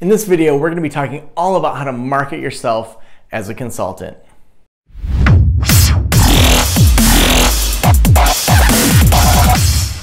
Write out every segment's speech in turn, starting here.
In this video, we're gonna be talking all about how to market yourself as a consultant.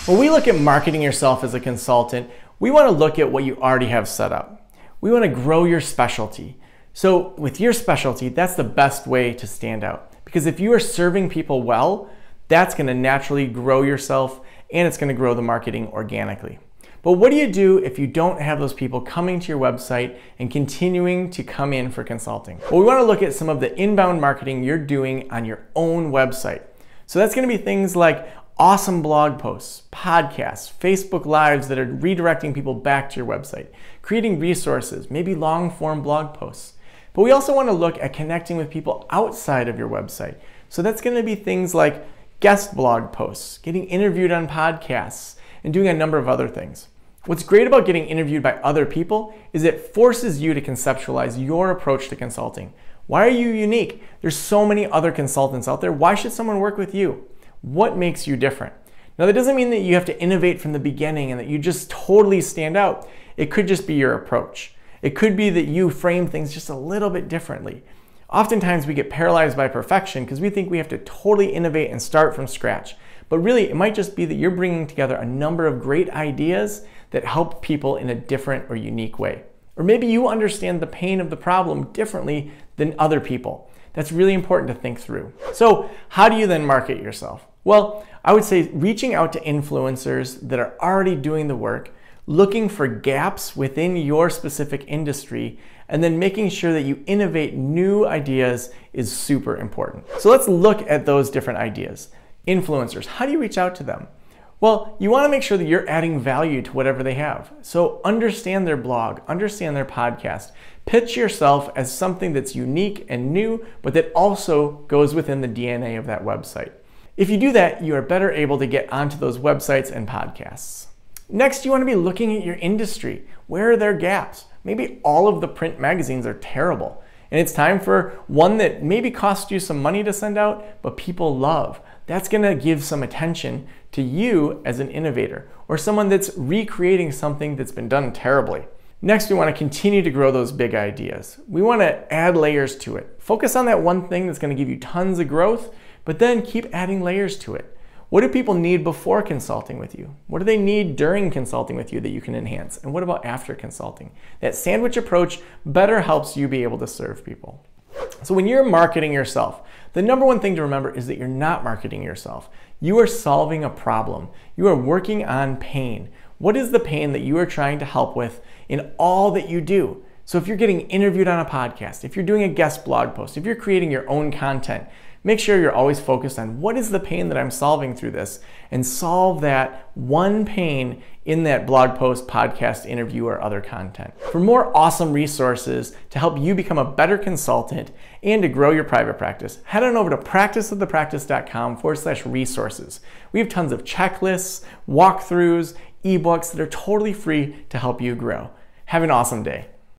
When we look at marketing yourself as a consultant, we wanna look at what you already have set up. We wanna grow your specialty. So with your specialty, that's the best way to stand out. Because if you are serving people well, that's gonna naturally grow yourself and it's gonna grow the marketing organically. But what do you do if you don't have those people coming to your website and continuing to come in for consulting? Well, we wanna look at some of the inbound marketing you're doing on your own website. So that's gonna be things like awesome blog posts, podcasts, Facebook Lives that are redirecting people back to your website, creating resources, maybe long form blog posts. But we also wanna look at connecting with people outside of your website. So that's gonna be things like guest blog posts, getting interviewed on podcasts, and doing a number of other things. What's great about getting interviewed by other people is it forces you to conceptualize your approach to consulting. Why are you unique? There's so many other consultants out there. Why should someone work with you? What makes you different? Now, that doesn't mean that you have to innovate from the beginning and that you just totally stand out. It could just be your approach. It could be that you frame things just a little bit differently. Oftentimes we get paralyzed by perfection because we think we have to totally innovate and start from scratch. But really, it might just be that you're bringing together a number of great ideas that help people in a different or unique way. Or maybe you understand the pain of the problem differently than other people. That's really important to think through. So, how do you then market yourself? Well, I would say reaching out to influencers that are already doing the work, looking for gaps within your specific industry, and then making sure that you innovate new ideas is super important. So let's look at those different ideas. Influencers, how do you reach out to them? Well, you want to make sure that you're adding value to whatever they have. So understand their blog, understand their podcast. Pitch yourself as something that's unique and new, but that also goes within the DNA of that website. If you do that, you are better able to get onto those websites and podcasts. Next, you want to be looking at your industry. Where are their gaps? Maybe all of the print magazines are terrible. And it's time for one that maybe costs you some money to send out, but people love. That's gonna give some attention to you as an innovator or someone that's recreating something that's been done terribly. Next, we wanna continue to grow those big ideas. We wanna add layers to it. Focus on that one thing that's gonna give you tons of growth, but then keep adding layers to it. What do people need before consulting with you? What do they need during consulting with you that you can enhance? And what about after consulting? That sandwich approach better helps you be able to serve people. So when you're marketing yourself, the number one thing to remember is that you're not marketing yourself. You are solving a problem. You are working on pain. What is the pain that you are trying to help with in all that you do? So if you're getting interviewed on a podcast, if you're doing a guest blog post, if you're creating your own content, Make sure you're always focused on what is the pain that I'm solving through this and solve that one pain in that blog post, podcast, interview, or other content. For more awesome resources to help you become a better consultant and to grow your private practice, head on over to practiceofthepractice.com forward slash resources. We have tons of checklists, walkthroughs, ebooks that are totally free to help you grow. Have an awesome day.